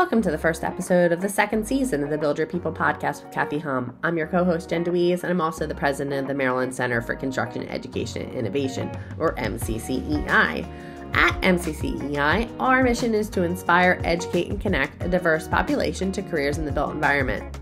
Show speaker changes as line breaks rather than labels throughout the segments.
Welcome to the first episode of the second season of the Build Your People podcast with Kathy Humm. I'm your co host, Jenn Dewees, and I'm also the president of the Maryland Center for Construction Education and Innovation, or MCCEI. At MCCEI, our mission is to inspire, educate, and connect a diverse population to careers in the built environment.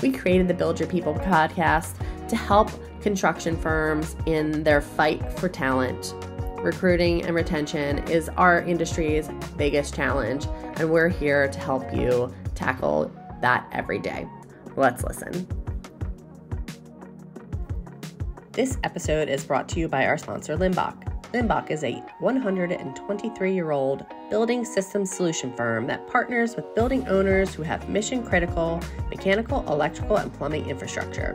We created the Build Your People podcast to help construction firms in their fight for talent. Recruiting and retention is our industry's biggest challenge, and we're here to help you tackle that every day. Let's listen. This episode is brought to you by our sponsor, Limbach. Limbach is a 123 year old building systems solution firm that partners with building owners who have mission critical mechanical, electrical, and plumbing infrastructure.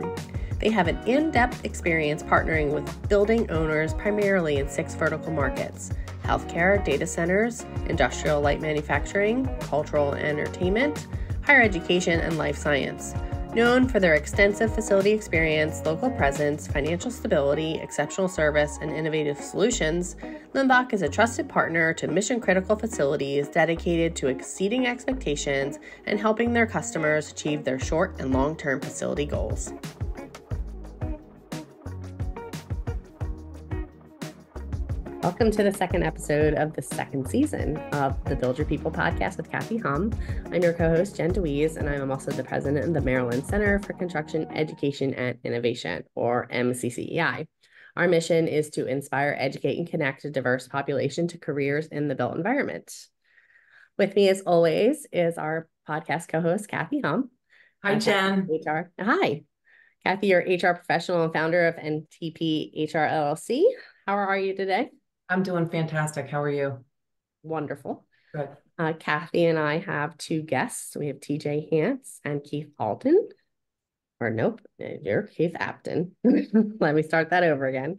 They have an in depth experience partnering with building owners primarily in six vertical markets healthcare, data centers, industrial light manufacturing, cultural entertainment, higher education, and life science. Known for their extensive facility experience, local presence, financial stability, exceptional service, and innovative solutions, Limbach is a trusted partner to mission critical facilities dedicated to exceeding expectations and helping their customers achieve their short and long term facility goals. Welcome to the second episode of the second season of the Build Your People podcast with Kathy Humm. I'm your co host, Jenn Dewees, and I'm also the president of the Maryland Center for Construction Education and Innovation, or MCCEI. Our mission is to inspire, educate, and connect a diverse population to careers in the built environment. With me, as always, is our podcast co host, Kathy Humm.
Hi, Jen.
HR. Hi. Kathy, you're HR professional and founder of NTP HR LLC. How are you today?
I'm doing fantastic. How are you?
Wonderful.
Good.
Uh, Kathy and I have two guests. We have TJ Hance and Keith Alton. Or nope, you're Keith Apton. Let me start that over again.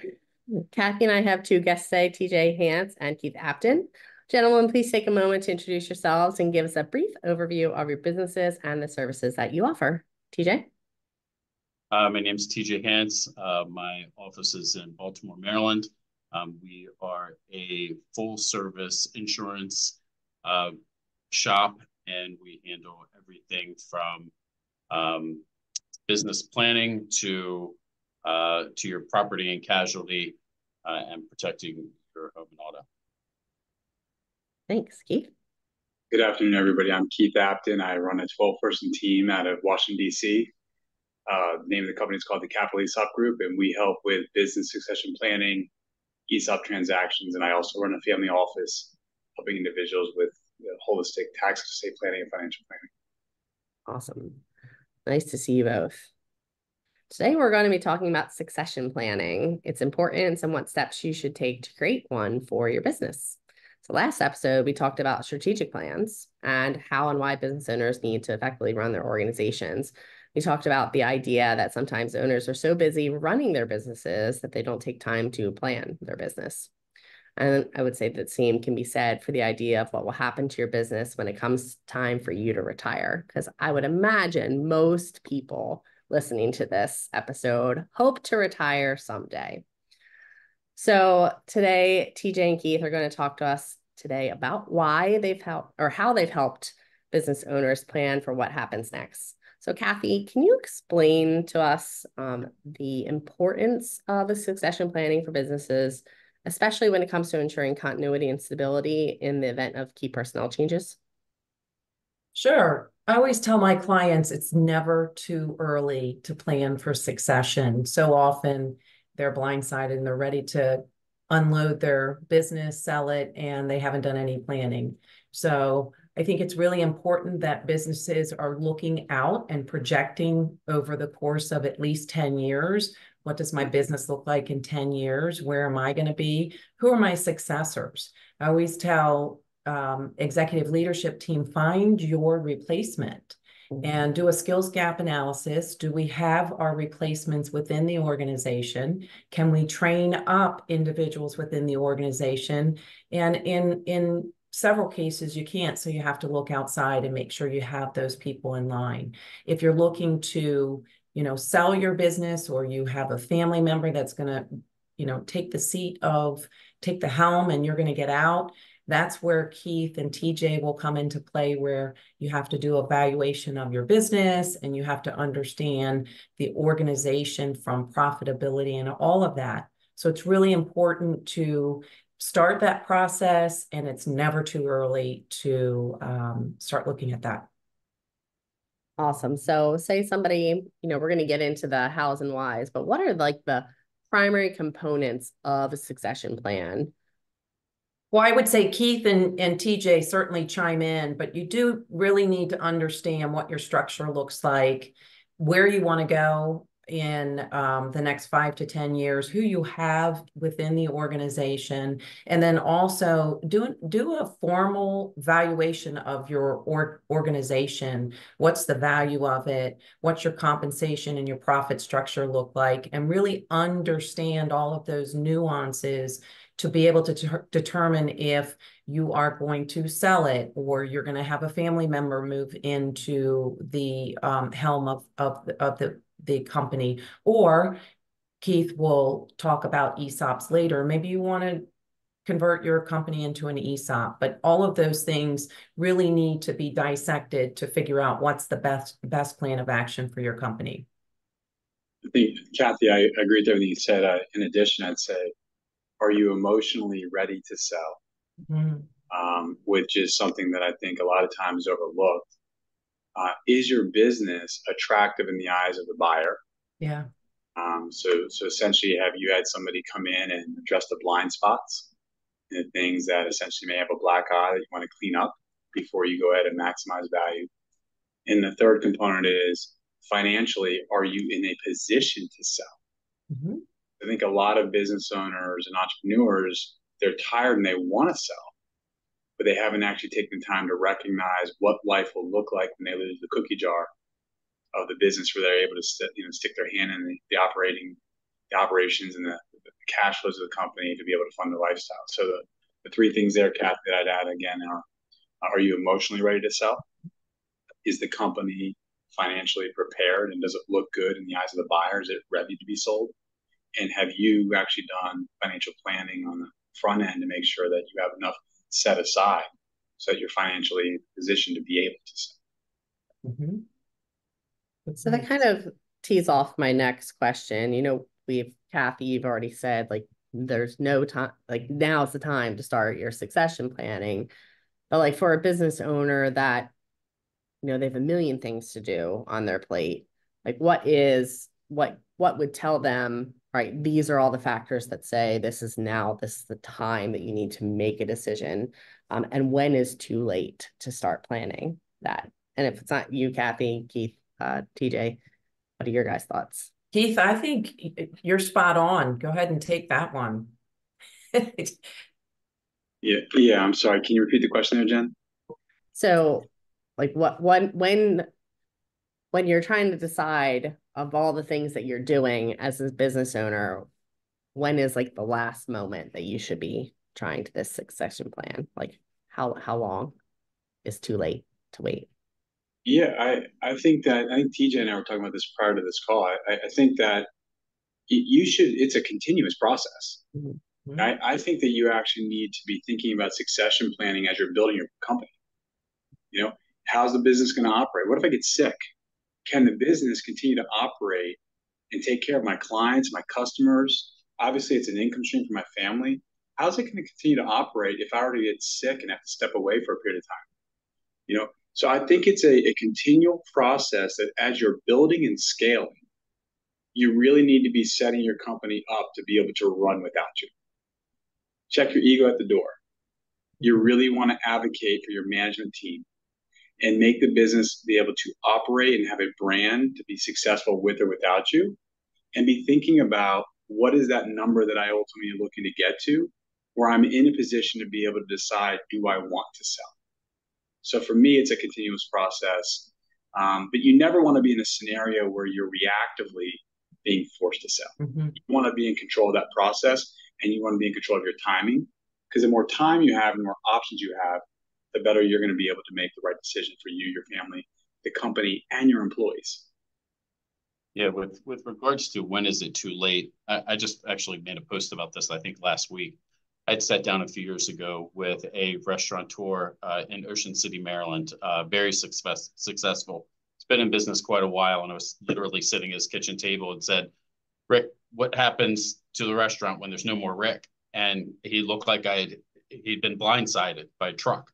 Kathy and I have two guests today, TJ Hance and Keith Apton. Gentlemen, please take a moment to introduce yourselves and give us a brief overview of your businesses and the services that you offer. TJ?
Uh, my name is TJ Hance. Uh, my office is in Baltimore, Maryland. Um, we are a full service insurance uh, shop and we handle everything from um, business planning to uh, to your property and casualty uh, and protecting your home and auto.
Thanks, Keith.
Good afternoon, everybody. I'm Keith Apton. I run a 12 person team out of Washington, D.C. Uh, the name of the company is called the Capital ESOP Group, and we help with business succession planning, ESOP transactions, and I also run a family office helping individuals with holistic tax estate planning and financial planning.
Awesome. Nice to see you both. Today, we're going to be talking about succession planning, its importance, and what steps you should take to create one for your business. So, last episode, we talked about strategic plans and how and why business owners need to effectively run their organizations we talked about the idea that sometimes owners are so busy running their businesses that they don't take time to plan their business. And I would say that same can be said for the idea of what will happen to your business when it comes time for you to retire. Because I would imagine most people listening to this episode hope to retire someday. So today, TJ and Keith are going to talk to us today about why they've helped or how they've helped business owners plan for what happens next. So, Kathy, can you explain to us um, the importance of a succession planning for businesses, especially when it comes to ensuring continuity and stability in the event of key personnel changes?
Sure. I always tell my clients it's never too early to plan for succession. So often they're blindsided and they're ready to unload their business, sell it, and they haven't done any planning. So I think it's really important that businesses are looking out and projecting over the course of at least 10 years. What does my business look like in 10 years? Where am I going to be? Who are my successors? I always tell um, executive leadership team find your replacement and do a skills gap analysis. Do we have our replacements within the organization? Can we train up individuals within the organization? And in in several cases you can't so you have to look outside and make sure you have those people in line if you're looking to you know sell your business or you have a family member that's going to you know take the seat of take the helm and you're going to get out That's where Keith and TJ will come into play, where you have to do evaluation of your business and you have to understand the organization from profitability and all of that. So it's really important to start that process, and it's never too early to um, start looking at that.
Awesome. So say somebody, you know, we're going to get into the hows and whys, but what are like the primary components of a succession plan?
Well, I would say Keith and, and TJ certainly chime in, but you do really need to understand what your structure looks like, where you want to go, in um, the next five to 10 years, who you have within the organization, and then also do, do a formal valuation of your or organization. What's the value of it? What's your compensation and your profit structure look like? And really understand all of those nuances to be able to determine if you are going to sell it or you're going to have a family member move into the um, helm of, of, of the the company. Or Keith will talk about ESOPs later. Maybe you want to convert your company into an ESOP, but all of those things really need to be dissected to figure out what's the best best plan of action for your company.
I think, Kathy, I agree with everything you said. Uh, in addition, I'd say, are you emotionally ready to sell? Mm-hmm. Um, which is something that I think a lot of times overlooked uh, is your business attractive in the eyes of the buyer?
Yeah.
Um, so, so essentially, have you had somebody come in and address the blind spots and things that essentially may have a black eye that you want to clean up before you go ahead and maximize value? And the third component is financially, are you in a position to sell? Mm-hmm. I think a lot of business owners and entrepreneurs, they're tired and they want to sell but they haven't actually taken time to recognize what life will look like when they lose the cookie jar of the business where they're able to st- you know stick their hand in the, the operating the operations and the, the, cash flows of the company to be able to fund the lifestyle. So the, the three things there, Kath, that I'd add again are are you emotionally ready to sell? Is the company financially prepared and does it look good in the eyes of the buyer? Is it ready to be sold? And have you actually done financial planning on the front end to make sure that you have enough set aside so that you're financially positioned to be able to sell.
Mm-hmm. So that kind of tees off my next question. You know, we've Kathy, you've already said like there's no time, like now's the time to start your succession planning. But like for a business owner that, you know, they have a million things to do on their plate, like what is what what would tell them right these are all the factors that say this is now this is the time that you need to make a decision um, and when is too late to start planning that? And if it's not you kathy keith uh, tj what are your guys thoughts?
Keith i think you're spot on. Go ahead and take that one.
Yeah yeah i'm sorry. Can you repeat the question there jen
so like what when when when you're trying to decide of all the things that you're doing as a business owner, when is like the last moment that you should be trying to this succession plan? Like how how long is too late to wait?
Yeah, I I think that I think TJ and I were talking about this prior to this call. I, I think that you should. It's a continuous process. Mm-hmm. I, I think that you actually need to be thinking about succession planning as you're building your company. You know, how's the business going to operate? What if I get sick? Can the business continue to operate and take care of my clients, my customers? Obviously, it's an income stream for my family. How's it going to continue to operate if I already get sick and have to step away for a period of time? You know, so I think it's a, a continual process that as you're building and scaling, you really need to be setting your company up to be able to run without you. Check your ego at the door. You really want to advocate for your management team and make the business be able to operate and have a brand to be successful with or without you and be thinking about what is that number that I ultimately am looking to get to where I'm in a position to be able to decide do I want to sell. So for me, it's a continuous process. Um, but you never want to be in a scenario where you're reactively being forced to sell. Mm-hmm. You want to be in control of that process and you want to be in control of your timing because the more time you have and more options you have, the better you're going to be able to make the right decision for you, your family, the company, and your employees.
Yeah, with with regards to when is it too late, I, I just actually made a post about this, I think last week. I'd sat down a few years ago with a restaurateur uh, in Ocean City, Maryland, uh, very success, successful. It's been in business quite a while, and I was literally sitting at his kitchen table and said, "Rick, what happens to the restaurant when there's no more Rick?" And he looked like I had he'd been blindsided by a truck.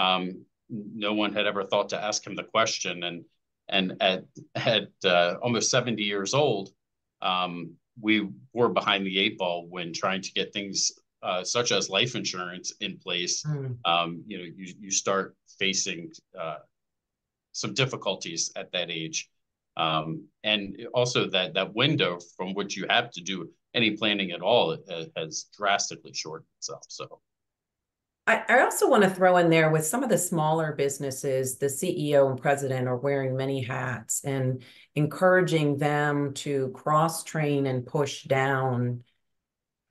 Um, no one had ever thought to ask him the question, and and at at uh, almost 70 years old, um, we were behind the eight ball when trying to get things uh, such as life insurance in place. Mm. Um, you know, you you start facing uh, some difficulties at that age, um, and also that that window from which you have to do any planning at all uh, has drastically shortened itself. So.
I, I also want to throw in there with some of the smaller businesses, the CEO and president are wearing many hats and encouraging them to cross train and push down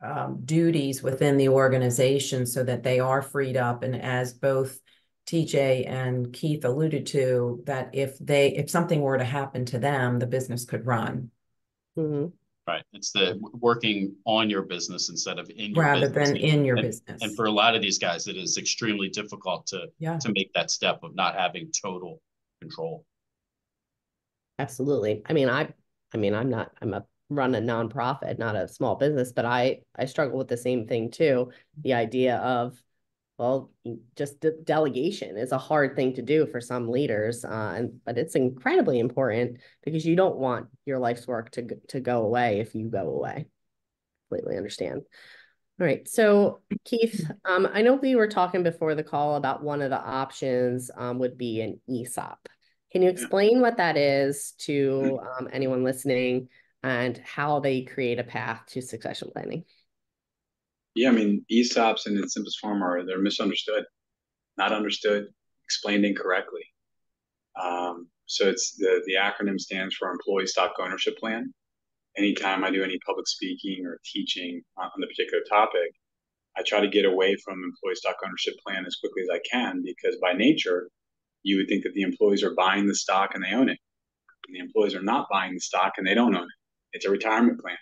um, duties within the organization so that they are freed up. And as both TJ and Keith alluded to, that if they if something were to happen to them, the business could run.
Mm-hmm. Right. It's the working on your business instead of in your
rather business. than in your
and,
business.
And for a lot of these guys, it is extremely difficult to yeah. to make that step of not having total control.
Absolutely. I mean, I I mean, I'm not I'm a run a nonprofit, not a small business, but I I struggle with the same thing too. The idea of well, just de- delegation is a hard thing to do for some leaders, uh, and but it's incredibly important because you don't want your life's work to to go away if you go away. Completely understand. All right, so Keith, um, I know we were talking before the call about one of the options um, would be an ESOP. Can you explain what that is to um, anyone listening and how they create a path to succession planning?
Yeah, I mean, ESOPs in its simplest form are they're misunderstood, not understood, explained incorrectly. Um, so it's the the acronym stands for Employee Stock Ownership Plan. Anytime I do any public speaking or teaching on the particular topic, I try to get away from employee stock ownership plan as quickly as I can because by nature, you would think that the employees are buying the stock and they own it. And the employees are not buying the stock and they don't own it. It's a retirement plan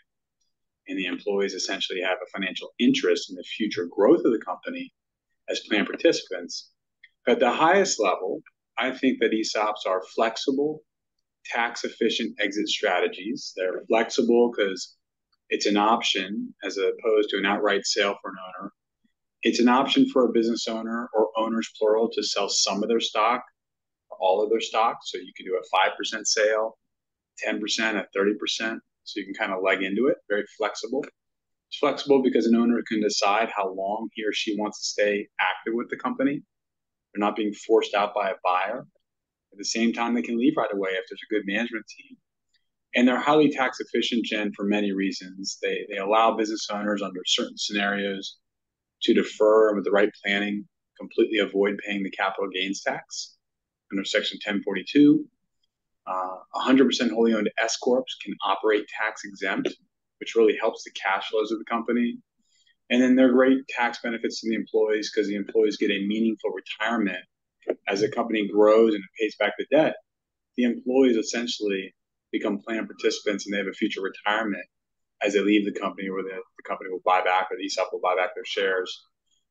and the employees essentially have a financial interest in the future growth of the company as plan participants. At the highest level, I think that ESOPs are flexible, tax efficient exit strategies. They're flexible because it's an option as opposed to an outright sale for an owner. It's an option for a business owner or owners plural to sell some of their stock all of their stock. So you can do a 5% sale, 10%, at 30% so you can kind of leg into it. Very flexible. It's flexible because an owner can decide how long he or she wants to stay active with the company. They're not being forced out by a buyer. At the same time, they can leave right away if there's a good management team. And they're highly tax efficient, Jen, for many reasons. They, they allow business owners under certain scenarios to defer with the right planning, completely avoid paying the capital gains tax under Section 1042 uh, Uh, 100% wholly owned S corps can operate tax exempt, which really helps the cash flows of the company. And then there are great tax benefits to the employees because the employees get a meaningful retirement as the company grows and it pays back the debt. The employees essentially become plan participants and they have a future retirement as they leave the company, or the, the company will buy back, or the ESOP will buy back their shares.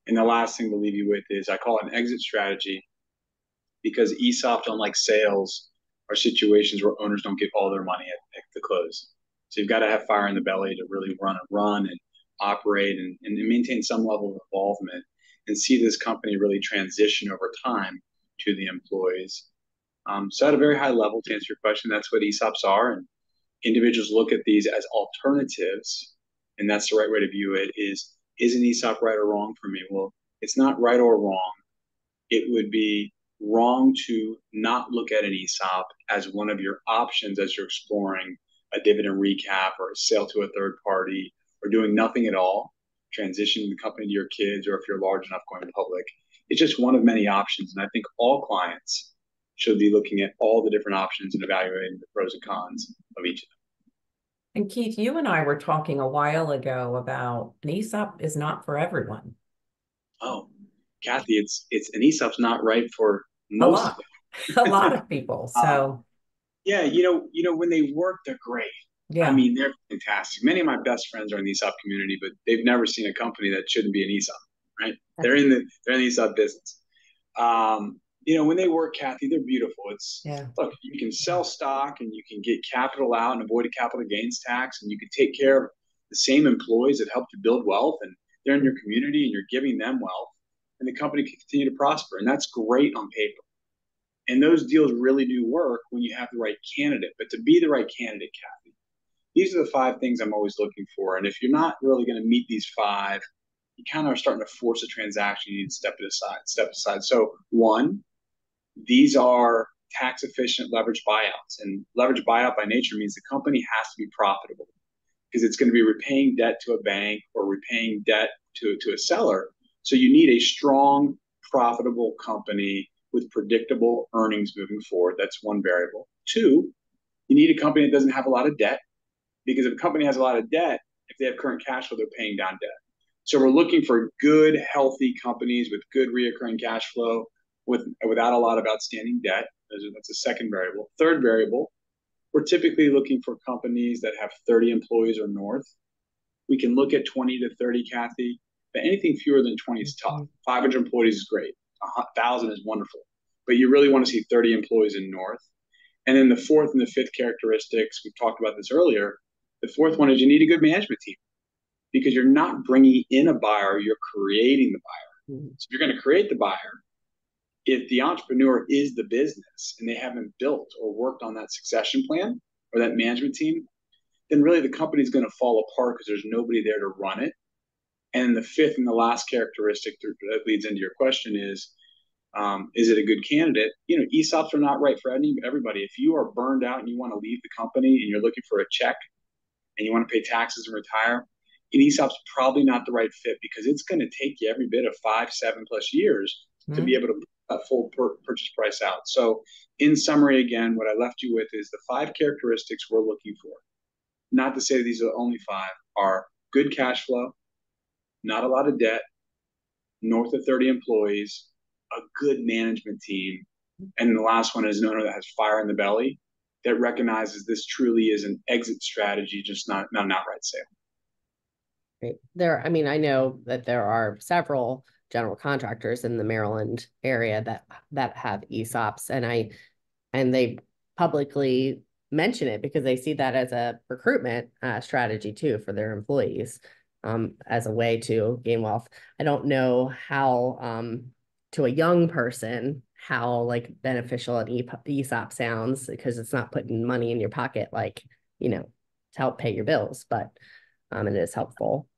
And the last thing to leave you with is I call it an exit strategy because ESOPs, unlike sales, are situations where owners don't get all their money at, at the close. So you've got to have fire in the belly to really run and run and operate and, and maintain some level of involvement and see this company really transition over time to the employees. Um, so at a very high level, to answer your question, that's what ESOPs are. And individuals look at these as alternatives. And that's the right way to view it is, is an ESOP right or wrong for me? Well, it's not right or wrong. It would be wrong to not look at an ESOP as one of your options as you're exploring a dividend recap or a sale to a third party or doing nothing at all, transitioning the company to your kids, or if you're large enough going public. It's just one of many options. And I think all clients should be looking at all the different options and evaluating the pros and cons of each of them.
And Keith, you and I were talking a while ago about an ESOP is not for everyone.
Oh, Kathy, it's it's an ESOP's not right for most
a lot, a lot of people. So
um, yeah, you know, you know, when they work, they're great.
Yeah.
I mean, they're fantastic. Many of my best friends are in the ESOP community, but they've never seen a company that shouldn't be an ESOP, right? They're in the they're in the ESOP business. Um, you know, when they work, Kathy, they're beautiful. It's
yeah.
look, you can sell stock and you can get capital out and avoid a capital gains tax, and you can take care of the same employees that helped you build wealth, and they're in your community and you're giving them wealth, and the company can continue to prosper, and that's great on paper. And those deals really do work when you have the right candidate. But to be the right candidate, Kathy, these are the five things I'm always looking for. And if you're not really going to meet these five, you kind of are starting to force a transaction. You need to step it aside, step aside. So one, these are tax efficient leverage buyouts. And leverage buyout by nature means the company has to be profitable because it's going to be repaying debt to a bank or repaying debt to, to a seller. So you need a strong, profitable company with predictable earnings moving forward. That's one variable. Two, you need a company that doesn't have a lot of debt because if a company has a lot of debt, if they have current cash flow, they're paying down debt. So we're looking for good, healthy companies with good reoccurring cash flow with without a lot of outstanding debt. That's a second variable. Third variable, we're typically looking for companies that have 30 employees or north. We can look at 20 to 30, Kathy, but anything fewer than 20 is tough. 500 employees is great. 1,000 is wonderful. But you really want to see 30 employees in north. And then the fourth and the fifth characteristics, we've talked about this earlier. The fourth one is you need a good management team because you're not bringing in a buyer, you're creating the buyer. Mm-hmm. So if you're going to create the buyer, if the entrepreneur is the business and they haven't built or worked on that succession plan or that management team, then really the company is going to fall apart because there's nobody there to run it. And the fifth and the last characteristic that leads into your question is um, is it a good candidate? You know, ESOPs are not right for any, everybody. If you are burned out and you want to leave the company and you're looking for a check and you want to pay taxes and retire, an ESOP's probably not the right fit because it's going to take you every bit of five, seven plus years mm-hmm. to be able to a full per- purchase price out. So, in summary, again, what I left you with is the five characteristics we're looking for. Not to say these are the only five, are good cash flow, not a lot of debt, north of 30 employees, a good management team, and the last one is an owner that has fire in the belly that recognizes this truly is an exit strategy, just not, not an outright sale.
There, I mean, I know that there are several general contractors in the Maryland area that that have ESOPs, and I and they publicly mention it because they see that as a recruitment uh, strategy too for their employees um, as a way to gain wealth. I don't know how um, to a young person how like beneficial an ESOP sounds because it's not putting money in your pocket like you know to help pay your bills, but um, it is helpful.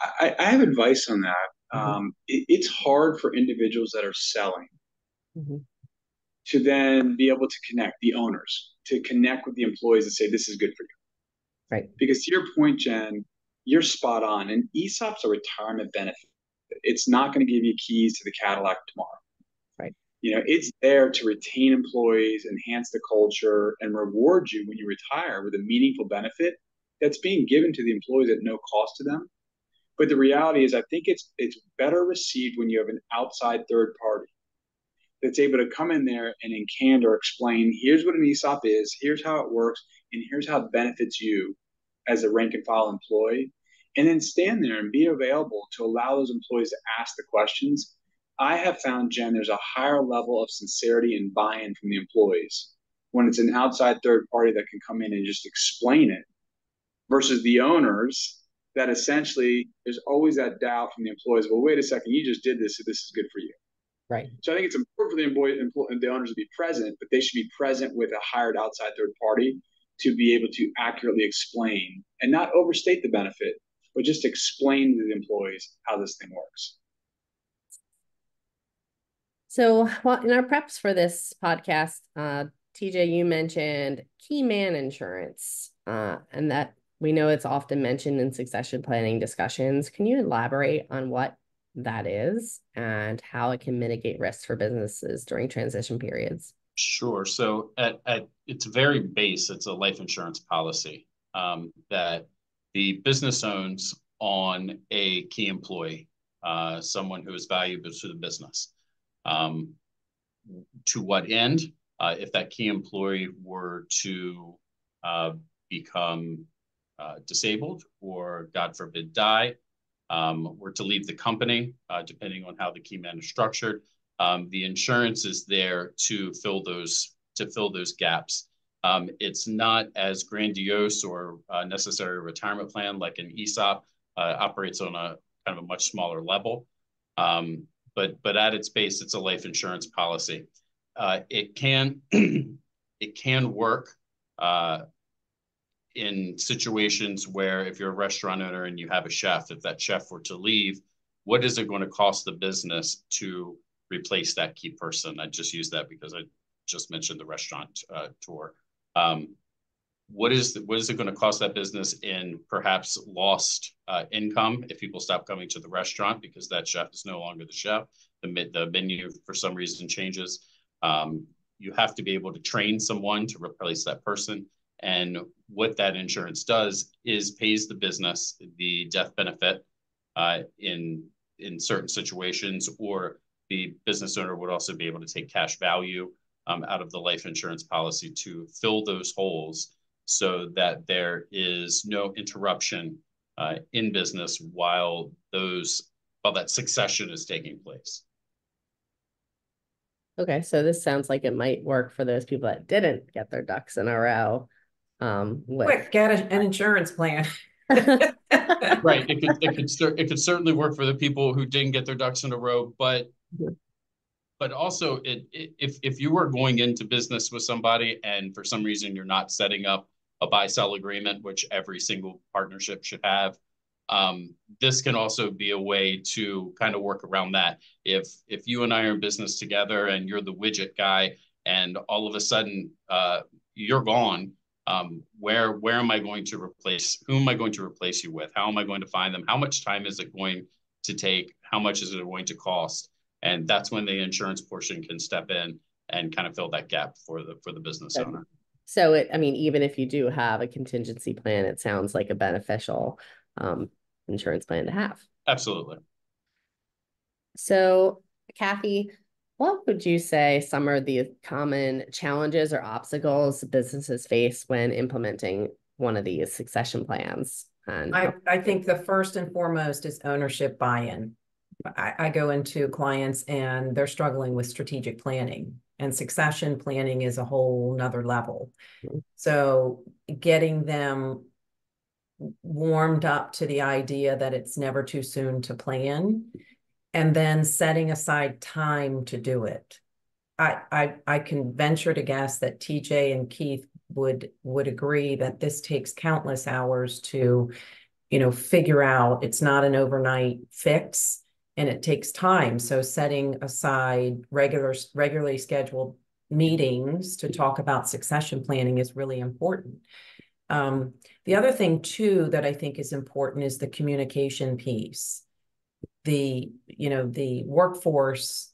I, I have advice on that. Mm-hmm. Um, it, it's hard for individuals that are selling mm-hmm. to then be able to connect the owners to connect with the employees and say this is good for you.
Right.
Because to your point, Jen, you're spot on. And ESOP's a retirement benefit it's not going to give you keys to the Cadillac tomorrow.
Right.
You know, it's there to retain employees, enhance the culture, and reward you when you retire with a meaningful benefit that's being given to the employees at no cost to them. But the reality is, I think it's it's better received when you have an outside third party that's able to come in there and in candor explain here's what an ESOP is, here's how it works, and here's how it benefits you as a rank and file employee and then stand there and be available to allow those employees to ask the questions. I have found, Jen, there's a higher level of sincerity and buy in from the employees when it's an outside third party that can come in and just explain it versus the owners that essentially there's always that doubt from the employees. Well, wait a second, you just did this, so this is good for you.
Right.
So I think it's important for the employee, employee the owners to be present, but they should be present with a hired outside third party to be able to accurately explain and not overstate the benefit, but just explain to the employees how this thing works.
So, well, in our preps for this podcast, uh, TJ, you mentioned key man insurance, uh, and that we know it's often mentioned in succession planning discussions. Can you elaborate on what that is and how it can mitigate risks for businesses during transition periods?
Sure. So, at, at its very base, it's a life insurance policy um, that the business owns on a key employee, uh, someone who is valuable to the business. Um, to what end? Uh, if that key employee were to uh, become uh, disabled or, God forbid, die, um, were to leave the company, uh, depending on how the key man is structured, um, the insurance is there to fill those to fill those gaps. Um, it's not as grandiose or uh, necessary retirement plan like an ESOP uh, operates on a kind of a much smaller level. Um, but but at its base, it's a life insurance policy. Uh, it can it can work uh, in situations where if you're a restaurant owner and you have a chef, if that chef were to leave, what is it going to cost the business to replace that key person? I just use that because I just mentioned the restaurant uh, tour. Um, what is the, what is it going to cost that business in perhaps lost uh, income if people stop coming to the restaurant because that chef is no longer the chef the, the menu for some reason changes um, you have to be able to train someone to replace that person and what that insurance does is pays the business the death benefit uh, in in certain situations or the business owner would also be able to take cash value um, out of the life insurance policy to fill those holes so that there is no interruption uh, in business while those while that succession is taking place.
Okay, so this sounds like it might work for those people that didn't get their ducks in a row. Um, with...
Quick, get a, an insurance plan.
right. It could it could it could certainly work for the people who didn't get their ducks in a row, but but also it, it if if you were going into business with somebody and for some reason you're not setting up a buy sell agreement, which every single partnership should have. Um, this can also be a way to kind of work around that. If if you and I are in business together and you're the widget guy, and all of a sudden uh, you're gone, um, where where am I going to replace? Who am I going to replace you with? How am I going to find them? How much time is it going to take? How much is it going to cost? And that's when the insurance portion can step in and kind of fill that gap for the for the business owner.
So it, I mean, even if you do have a contingency plan, it sounds like a beneficial um, insurance plan to have.
Absolutely.
So, Kathy, what would you say some of the common challenges or obstacles businesses face when implementing one of these succession plans?
And I, I think the first and foremost is ownership buy-in. I, I go into clients and they're struggling with strategic planning and succession planning is a whole nother level. Mm-hmm. So getting them warmed up to the idea that it's never too soon to plan and then setting aside time to do it. I, I I can venture to guess that TJ and Keith would would agree that this takes countless hours to, you know, figure out. It's not an overnight fix and it takes time. So setting aside regular, regularly scheduled meetings to talk about succession planning is really important. Um, the other thing too that I think is important is the communication piece. The, you know, the workforce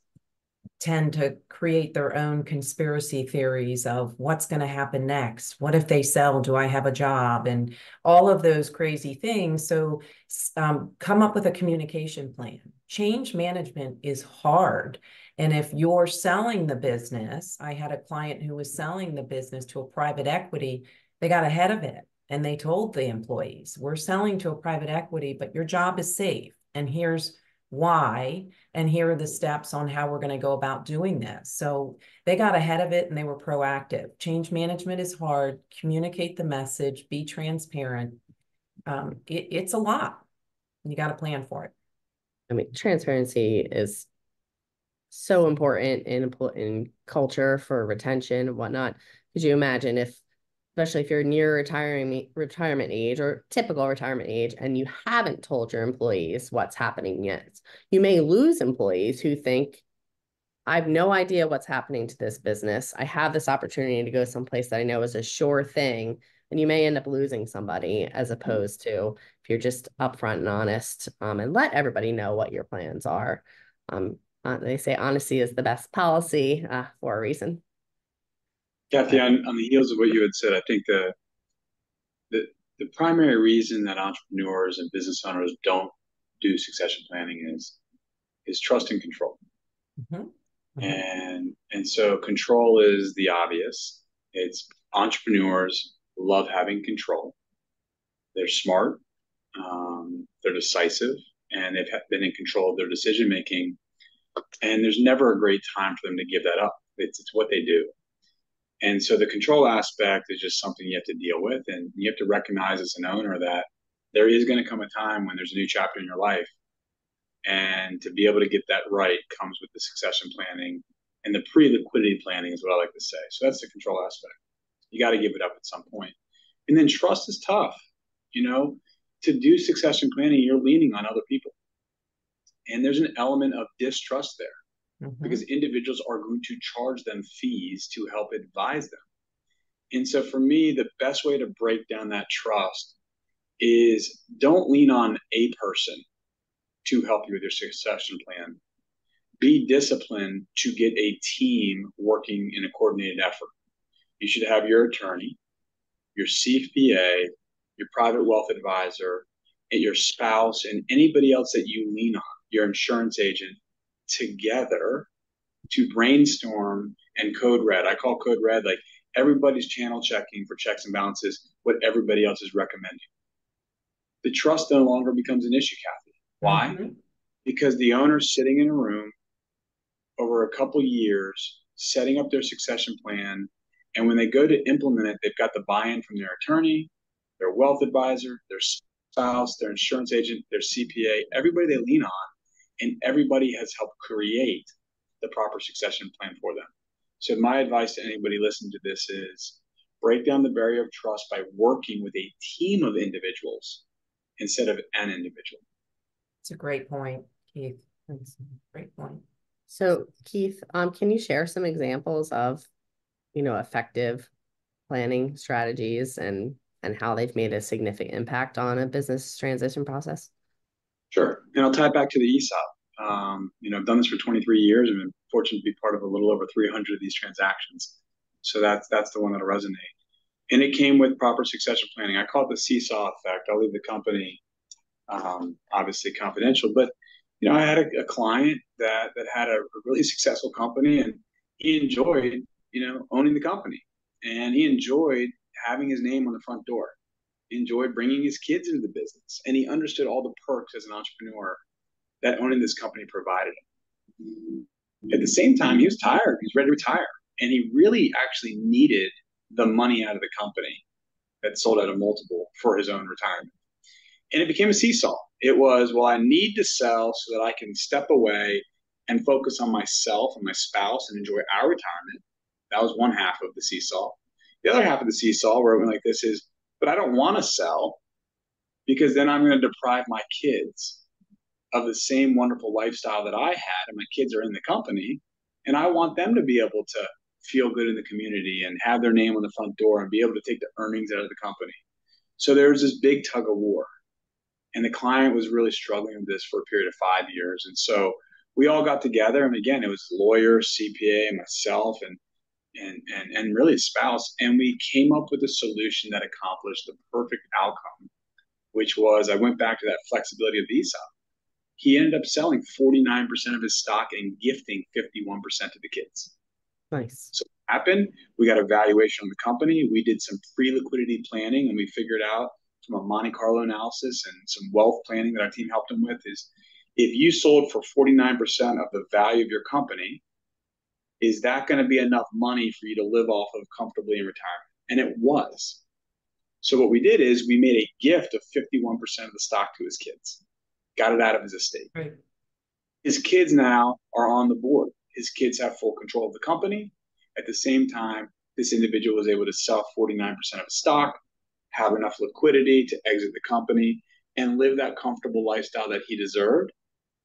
tend to create their own conspiracy theories of what's going to happen next. What if they sell? Do I have a job? And all of those crazy things. So um, come up with a communication plan. Change management is hard. And if you're selling the business, I had a client who was selling the business to a private equity, they got ahead of it and they told the employees, we're selling to a private equity, but your job is safe. And here's why and here are the steps on how we're going to go about doing this. So they got ahead of it and they were proactive. Change management is hard. Communicate the message. Be transparent. Um, it, it's a lot. You got to plan for it
i mean transparency is so important in in culture for retention and whatnot. Could you imagine if especially if you're near retiring retirement age or typical retirement age and you haven't told your employees what's happening yet? You may lose employees who think i have no idea what's happening to this business. I have this opportunity to go someplace that i know is a sure thing and you may end up losing somebody as opposed to if you're just upfront and honest um, and let everybody know what your plans are um, uh, they say honesty is the best policy uh, for a reason
Kathy, on, on the heels of what you had said, I think the, the the primary reason that entrepreneurs and business owners don't do succession planning is is trust and control. Mm-hmm. Mm-hmm. And and so control is the obvious. It's entrepreneurs love having control. They're smart, um, they're decisive, and they've been in control of their decision making. And there's never a great time for them to give that up. It's, it's what they do. And so the control aspect is just something you have to deal with. And you have to recognize as an owner that there is going to come a time when there's a new chapter in your life. And to be able to get that right comes with the succession planning and the pre liquidity planning, is what I like to say. So that's the control aspect. You got to give it up at some point. And then trust is tough. You know, to do succession planning, you're leaning on other people. And there's an element of distrust there mm-hmm. because individuals are going to charge them fees to help advise them. And so for me, the best way to break down that trust is don't lean on a person to help you with your succession plan. Be disciplined to get a team working in a coordinated effort. You should have your attorney, your CPA, your private wealth advisor, and your spouse, and anybody else that you lean on, your insurance agent, together to brainstorm and code red. I call code red like everybody's channel checking for checks and balances what everybody else is recommending. The trust no longer becomes an issue, Kathy. Why? Mm-hmm. Because the owner's sitting in a room over a couple years, setting up their succession plan. And when they go to implement it, they've got the buy in from their attorney, their wealth advisor, their spouse, their insurance agent, their CPA, everybody they lean on and everybody has helped create the proper succession plan for them. So my advice to anybody listening to this is break down the barrier of trust by working with a team of individuals instead of an individual.
It's a great point, Keith. That's a great point.
So Keith, um, can you share some examples of, you know, effective planning strategies and and how they've made a significant impact on a business transition process?
Sure. And I'll tie it back to the ESOP. Um, you know, I've done this for 23 years and been fortunate to be part of a little over 300 of these transactions. So that's that's the one that'll resonate. And it came with proper succession planning. I call it the seesaw effect. I'll leave the company um, obviously confidential, but you know, I had a, a client that that had a, a really successful company, and he enjoyed you know owning the company, and he enjoyed having his name on the front door enjoyed bringing his kids into the business, and he understood all the perks as an entrepreneur that owning this company provided him. At the same time, he was tired. He was ready to retire, and he really actually needed the money out of the company that sold at a multiple for his own retirement. And it became a seesaw. It was, well, I need to sell so that I can step away and focus on myself and my spouse and enjoy our retirement. That was one half of the seesaw. The other half of the seesaw, where it went like this, is but I don't want to sell because then I'm going to deprive my kids of the same wonderful lifestyle that I had, and my kids are in the company, and I want them to be able to feel good in the community and have their name on the front door and be able to take the earnings out of the company. So there was this big tug of war, and the client was really struggling with this for a period of five years, and so we all got together, and again, it was lawyer, CPA, myself, and and, and, and really a spouse. And we came up with a solution that accomplished the perfect outcome, which was I went back to that flexibility of the ESOP. He ended up selling 49% of his stock and gifting 51% to the kids.
Nice.
So what happened, we got a valuation on the company. We did some pre-liquidity planning and we figured out from a Monte Carlo analysis and some wealth planning that our team helped him with is if you sold for 49% of the value of your company, is that going to be enough money for you to live off of comfortably in retirement? And it was. So what we did is we made a gift of 51% of the stock to his kids, got it out of his estate.
Right.
His kids now are on the board. His kids have full control of the company. At the same time, this individual was able to sell 49% of his stock, have enough liquidity to exit the company, and live that comfortable lifestyle that he deserved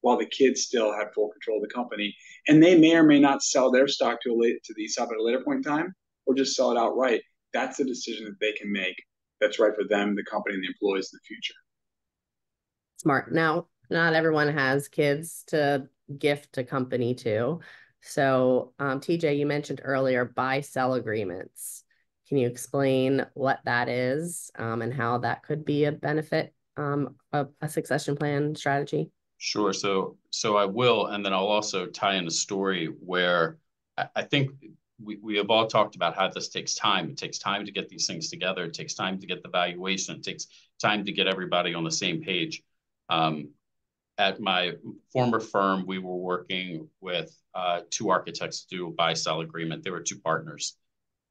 while the kids still had full control of the company. And they may or may not sell their stock to a late, to the ESOP at a later point in time, or just sell it outright. That's a decision that they can make. That's right for them, the company, and the employees in the future.
Smart. Now, not everyone has kids to gift a company to. So, um, TJ, you mentioned earlier buy sell agreements. Can you explain what that is um, and how that could be a benefit um, of a succession plan strategy?
Sure. So so I will, and then I'll also tie in a story where I, I think we, we have all talked about how this takes time. It takes time to get these things together. It takes time to get the valuation. It takes time to get everybody on the same page. Um, at my former firm, we were working with uh, two architects to do a buy-sell agreement. They were two partners.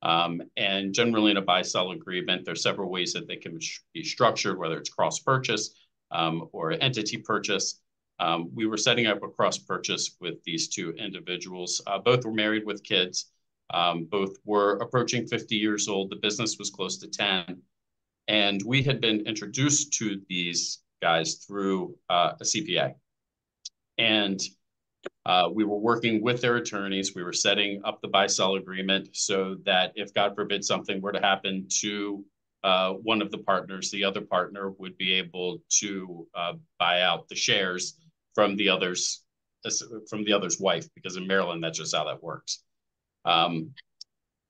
Um, and generally in a buy-sell agreement, there's several ways that they can be structured, whether it's cross-purchase um, or entity purchase. Um, we were setting up a cross-purchase with these two individuals. Uh, both were married with kids. Um, both were approaching 50 years old. The business was close to 10. And we had been introduced to these guys through uh, a CPA. And uh, we were working with their attorneys. We were setting up the buy sell agreement so that if, God forbid, something were to happen to uh, one of the partners, the other partner would be able to uh, buy out the shares from the other's from the other's wife, because in Maryland, that's just how that works. Um,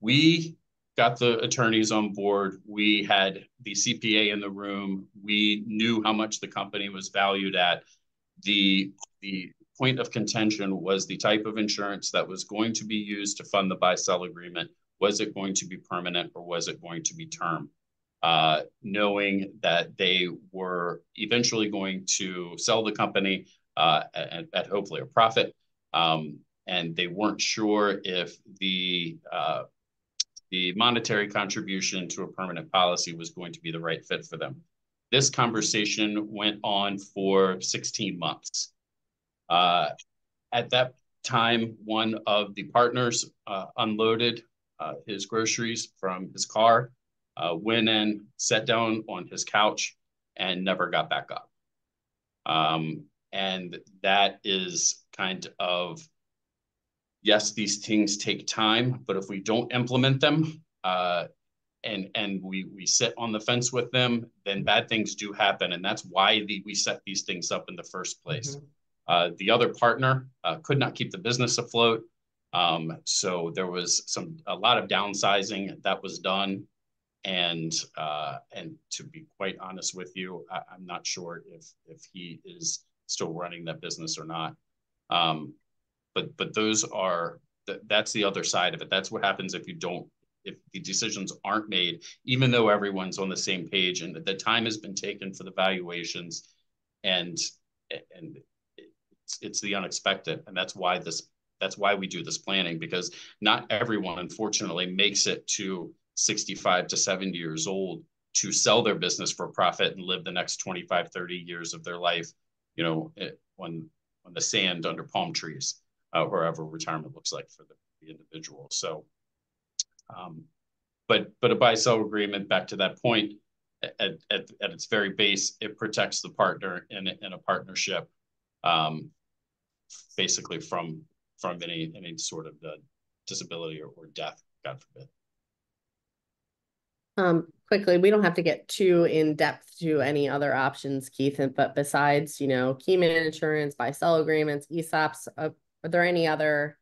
we got the attorneys on board. We had the CPA in the room. We knew how much the company was valued at. The, the point of contention was the type of insurance that was going to be used to fund the buy-sell agreement. Was it going to be permanent or was it going to be term? Uh, knowing that they were eventually going to sell the company uh, at, at, hopefully a profit. Um, and they weren't sure if the uh, the monetary contribution to a permanent policy was going to be the right fit for them. This conversation went on for 16 months. Uh, at that time, one of the partners uh, unloaded uh, his groceries from his car, uh, went in, sat down on his couch, and never got back up. Um, and that is kind of yes, these things take time, but if we don't implement them uh, and and we we sit on the fence with them, then bad things do happen, and that's why the, we set these things up in the first place. Mm-hmm. Uh, the other partner uh, could not keep the business afloat, um, so there was some a lot of downsizing that was done, and uh, and to be quite honest with you, I, am not sure if if he is still running that business or not. Um, but but those are th- that's the other side of it that's what happens if you don't if the decisions aren't made even though everyone's on the same page and the time has been taken for the valuations and and it's, it's the unexpected and that's why this that's why we do this planning because not everyone unfortunately makes it to 65 to 70 years old to sell their business for profit and live the next 25 30 years of their life you know when on the sand under palm trees uh, wherever retirement looks like for the, the individual. So, um, but but a buy sell agreement, back to that point, at, at, at its very base, it protects the partner in, in a partnership, um, basically from from any any sort of the disability or, or death, God forbid.
Um, quickly, we don't have to get too in depth to any other options, Keith. But besides, you know, Keyman insurance, buy sell agreements, ESOPs, uh, are there any other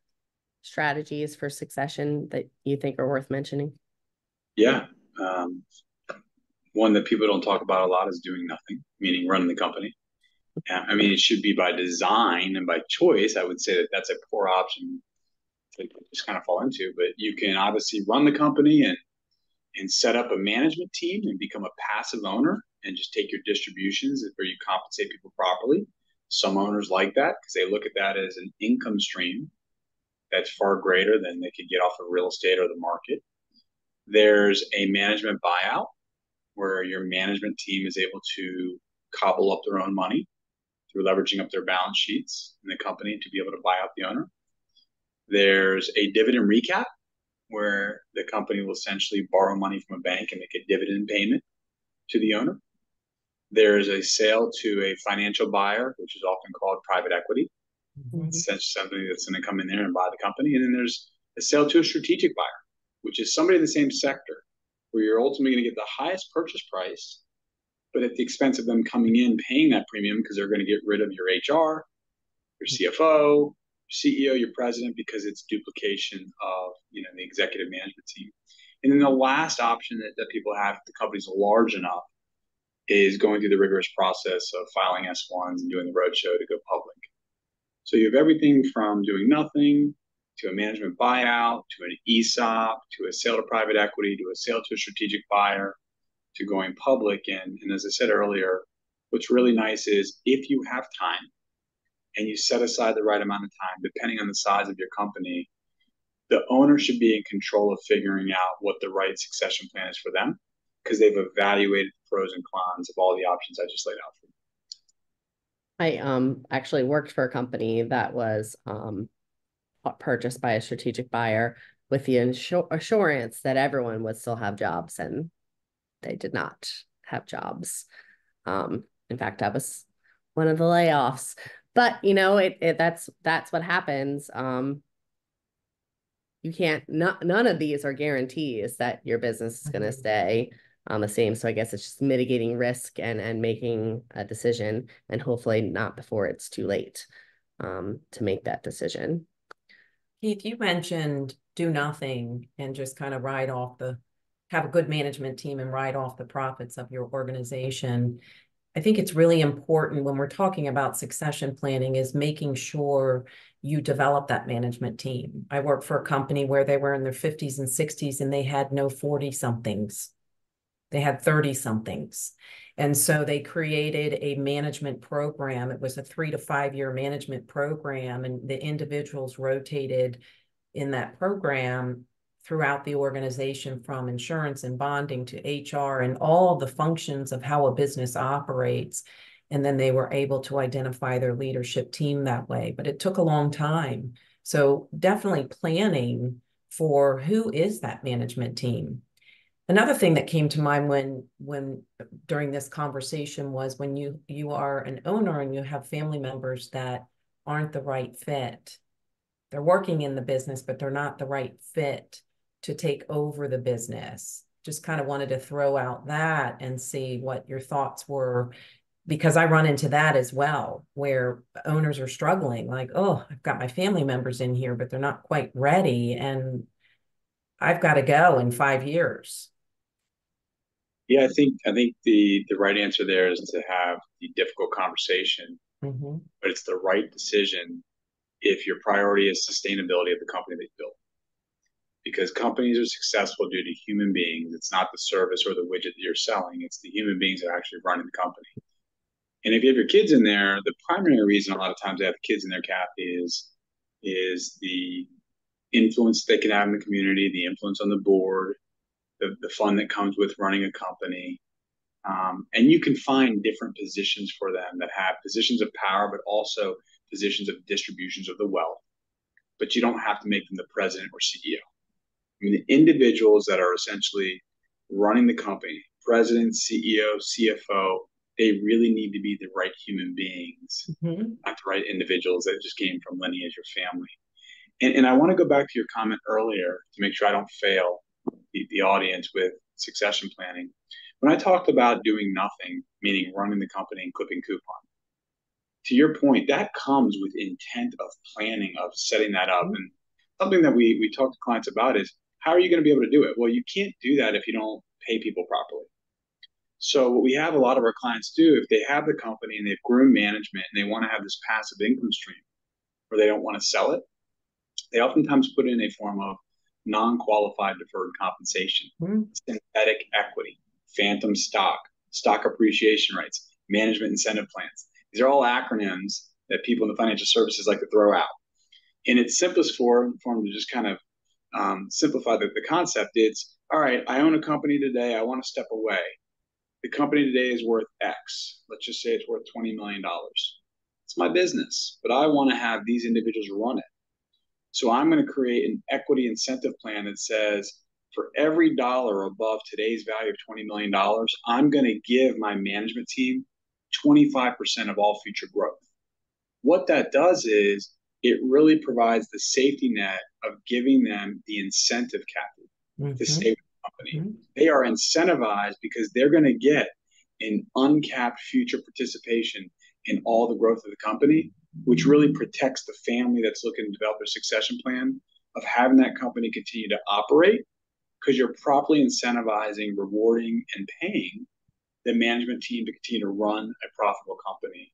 strategies for succession that you think are worth mentioning?
Yeah. Um, one that people don't talk about a lot is doing nothing, meaning running the company. I mean, it should be by design and by choice. I would say that that's a poor option to just kind of fall into. But you can obviously run the company and and set up a management team and become a passive owner and just take your distributions where you compensate people properly. Some owners like that because they look at that as an income stream that's far greater than they could get off of real estate or the market. There's a management buyout where your management team is able to cobble up their own money through leveraging up their balance sheets in the company to be able to buy out the owner. There's a dividend recap where the company will essentially borrow money from a bank and make a dividend payment to the owner. There's a sale to a financial buyer, which is often called private equity. Mm-hmm. It's somebody that's going to come in there and buy the company. And then there's a sale to a strategic buyer, which is somebody in the same sector where you're ultimately going to get the highest purchase price, but at the expense of them coming in paying that premium because they're going to get rid of your HR, your CFO, CEO, your president, because it's duplication of you know the executive management team. And then the last option that, that people have, if the company's large enough, is going through the rigorous process of filing S1s and doing the roadshow to go public. So you have everything from doing nothing to a management buyout, to an ESOP, to a sale to private equity, to a sale to a strategic buyer, to going public. And, and as I said earlier, what's really nice is if you have time and you set aside the right amount of time, depending on the size of your company, the owner should be in control of figuring out what the right succession plan is for them because they've evaluated the pros and cons of all the options I just laid out for them.
I um actually worked for a company that was um purchased by a strategic buyer with the insur- assurance that everyone would still have jobs and they did not have jobs. Um, in fact, I was one of the layoffs, but you know, it, it that's that's what happens. Um, you can't not none of these are guarantees that your business is going to mm-hmm. stay on the same. So I guess it's just mitigating risk and and making a decision, and hopefully not before it's too late um, to make that decision.
Keith, you mentioned do nothing and just kind of ride off the, have a good management team and ride off the profits of your organization. I think it's really important when we're talking about succession planning is making sure you develop that management team. I worked for a company where they were in their 50s and 60s and they had no 40 somethings. They had 30 somethings. And so they created a management program. It was a three to five year management program, and the individuals rotated in that program throughout the organization from insurance and bonding to HR and all the functions of how a business operates. And then they were able to identify their leadership team that way. But it took a long time. So definitely planning for who is that management team another thing that came to mind when when during this conversation was when you you are an owner and you have family members that aren't the right fit they're working in the business but they're not the right fit to take over the business just kind of wanted to throw out that and see what your thoughts were because I run into that as well, where owners are struggling, like, oh, I've got my family members in here, but they're not quite ready. And I've got to go in five years.
Yeah, I think I think the the right answer there is to have the difficult conversation, mm-hmm. but it's the right decision if your priority is sustainability of the company that you built. Because companies are successful due to human beings. It's not the service or the widget that you're selling. It's the human beings that are actually running the company. And if you have your kids in there, the primary reason a lot of times they have kids in their cap is is the influence they can have in the community, the influence on the board, the, the fun that comes with running a company. Um, and you can find different positions for them that have positions of power, but also positions of distributions of the wealth. But you don't have to make them the president or CEO. The individuals that are essentially running the company, president, CEO, CFO, they really need to be the right human beings, mm-hmm. not the right individuals that just came from lineage or family. And, and I want to go back to your comment earlier to make sure I don't fail the, the audience with succession planning. When I talked about doing nothing, meaning running the company and clipping coupon, to your point, that comes with intent of planning, of setting that up. Mm-hmm. And something that we, we talk to clients about is how are you going to be able to do it? Well, you can't do that if you don't pay people properly. So what we have a lot of our clients do, if they have the company and they've grown management and they want to have this passive income stream, or they don't want to sell it, they oftentimes put in a form of non-qualified deferred compensation, mm-hmm. synthetic equity, phantom stock, stock appreciation rights, management incentive plans. These are all acronyms that people in the financial services like to throw out. In its simplest form, form to just kind of um, simplify the, the concept, it's all right, I own a company today, I want to step away. The company today is worth X. Let's just say it's worth $20 million. It's my business, but I want to have these individuals run it. So I'm going to create an equity incentive plan that says for every dollar above today's value of $20 million, I'm going to give my management team 25% of all future growth. What that does is it really provides the safety net of giving them the incentive capital mm-hmm. to stay with the company. Mm-hmm. They are incentivized because they're going to get an uncapped future participation in all the growth of the company which really protects the family that's looking to develop their succession plan of having that company continue to operate because you're properly incentivizing, rewarding, and paying the management team to continue to run a profitable company.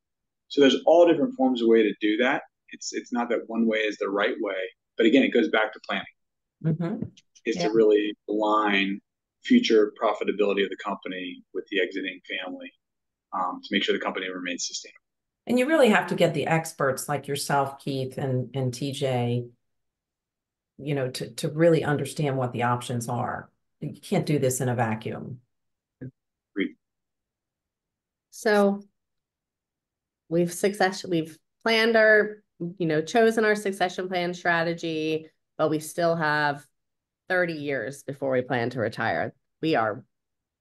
So there's all different forms of way to do that. It's it's not that one way is the right way, But again, it goes back to planning. Mm-hmm. Is yeah. to really align future profitability of the company with the exiting family um, to make sure the company remains sustainable.
And you really have to get the experts like yourself, Keith and, and TJ, you know, to, to really understand what the options are. You can't do this in a vacuum.
So we've success we've planned our, you know, chosen our succession plan strategy, but we still have 30 years before we plan to retire. We are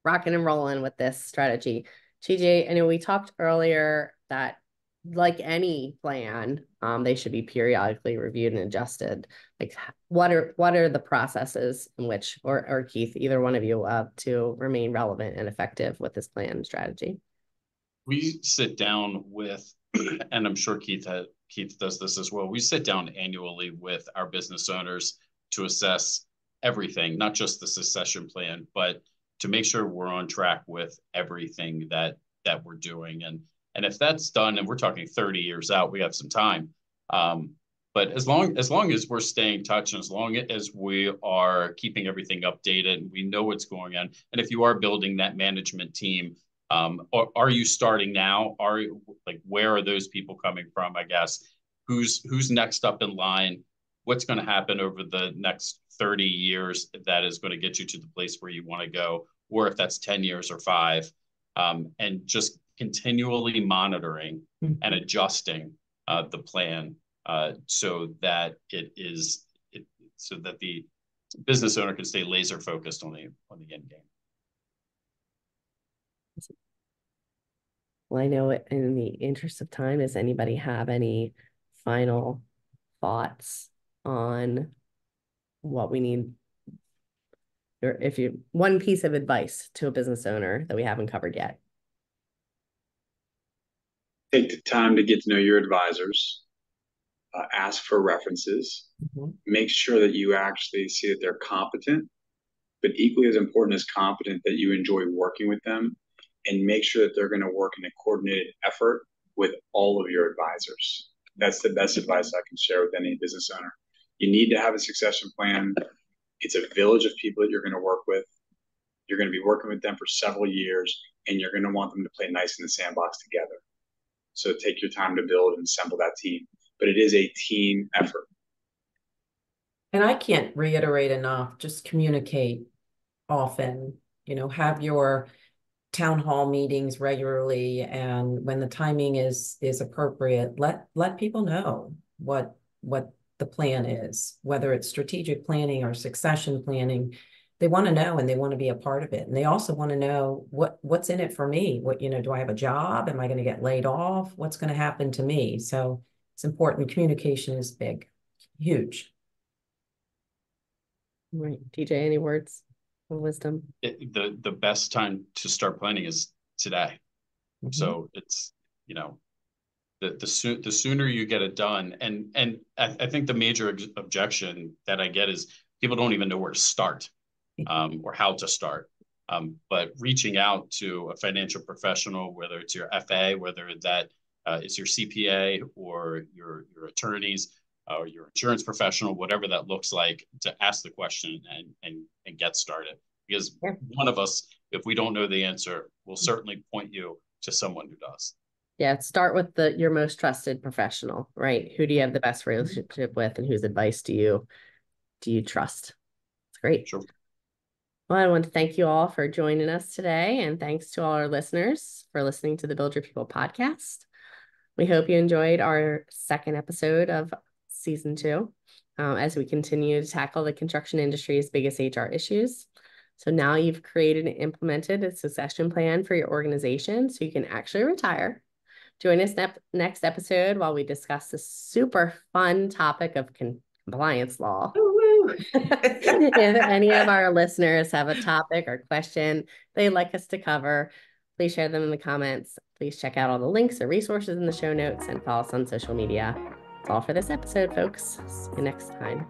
rocking and rolling with this strategy. TJ, I know we talked earlier that like any plan, um, they should be periodically reviewed and adjusted. Like what are what are the processes in which or or Keith, either one of you, uh, to remain relevant and effective with this plan strategy?
we sit down with, and I'm sure Keith Keith does this as well. We sit down annually with our business owners to assess everything, not just the succession plan, but to make sure we're on track with everything that that we're doing. And and if that's done, and we're talking 30 years out, we have some time. Um, but as long as long as we're staying in touch and as long as we are keeping everything updated and we know what's going on, and if you are building that management team um, or are you starting now? Are like where are those people coming from? I guess who's who's next up in line? What's going to happen over the next 30 years that is going to get you to the place where you want to go, or if that's 10 years or five, um, and just continually monitoring mm-hmm. and adjusting uh, the plan uh, so that it is it, so that the business owner can stay laser focused on the on the end game.
Well, I know in the interest of time, does anybody have any final thoughts on what we need? Or if you one piece of advice to a business owner that we haven't covered yet.
Take the time to get to know your advisors. Uh, ask for references. Mm-hmm. Make sure that you actually see that they're competent, but equally as important as competent, that you enjoy working with them and make sure that they're going to work in a coordinated effort with all of your advisors. That's the best advice I can share with any business owner. You need to have a succession plan. It's a village of people that you're going to work with. You're going to be working with them for several years, and you're going to want them to play nice in the sandbox together. So take your time to build and assemble that team. But it is a team effort.
And I can't reiterate enough, just communicate often, you know, have your town hall meetings regularly and when the timing is is appropriate let let people know what what the plan is whether it's strategic planning or succession planning. They want to know and they want to be a part of it and they also want to know what what's in it for me. What you know do i have a job? Am i going to get laid off? What's going to happen to me? So it's important. Communication is big huge.
Right. TJ any words wisdom?
It, the the best time to start planning is today. Mm-hmm. So it's you know the the, so- the sooner you get it done, and and I, I think the major ex- objection that I get is people don't even know where to start um, or how to start. Um, but reaching out to a financial professional, whether it's your FA, whether that uh, is your CPA or your your attorneys, or your insurance professional, whatever that looks like, to ask the question and and and get started. Because one of us, if we don't know the answer, will certainly point you to someone who does.
Yeah, start with the your most trusted professional, right? Who do you have the best mm-hmm. relationship with, and whose advice do you do you trust? It's great. Sure. Well, I want to thank you all for joining us today, and thanks to all our listeners for listening to the Build Your People podcast. We hope you enjoyed our second episode of season two uh, as we continue to tackle the construction industry's biggest HR issues. So now you've created and implemented a succession plan for your organization so you can actually retire. Join us ne- next episode while we discuss the super fun topic of con- compliance law. if any of our listeners have a topic or question they'd like us to cover, please share them in the comments. Please check out all the links or resources in the show notes and follow us on social media. That's all for this episode, folks. See you next time.